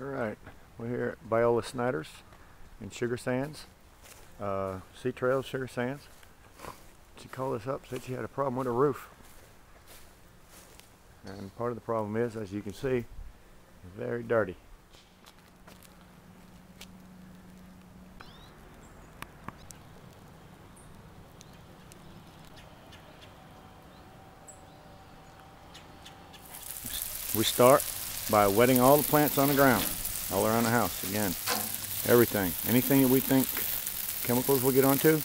All right, we're here at Biola Snyder's in Sugar Sands, uh, Sea Trails, Sugar Sands. She called us up, said she had a problem with her roof. And part of the problem is, as you can see, very dirty. We start by wetting all the plants on the ground, all around the house. Again, everything, anything that we think chemicals will get onto,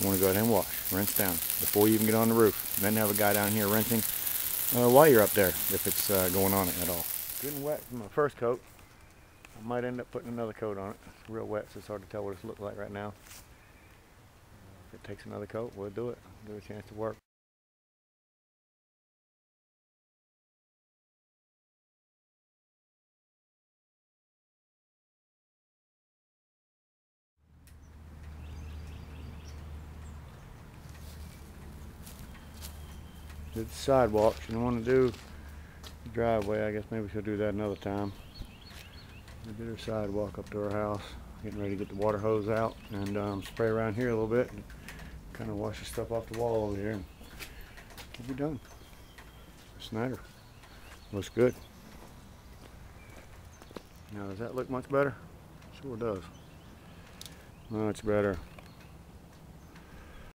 we want to go ahead and wash, rinse down before you even get on the roof. And then have a guy down here rinsing uh, while you're up there, if it's uh, going on it at all. Getting wet from my first coat. I might end up putting another coat on it. It's real wet, so it's hard to tell what it's looking like right now. If it takes another coat, we'll do it. Give it a chance to work. The sidewalk. She didn't want to do the driveway. I guess maybe she'll do that another time. We did her sidewalk up to her house. Getting ready to get the water hose out and um, spray around here a little bit. And kind of wash the stuff off the wall over here. And we'll be done. Snyder. Looks good. Now does that look much better? Sure does. Much better.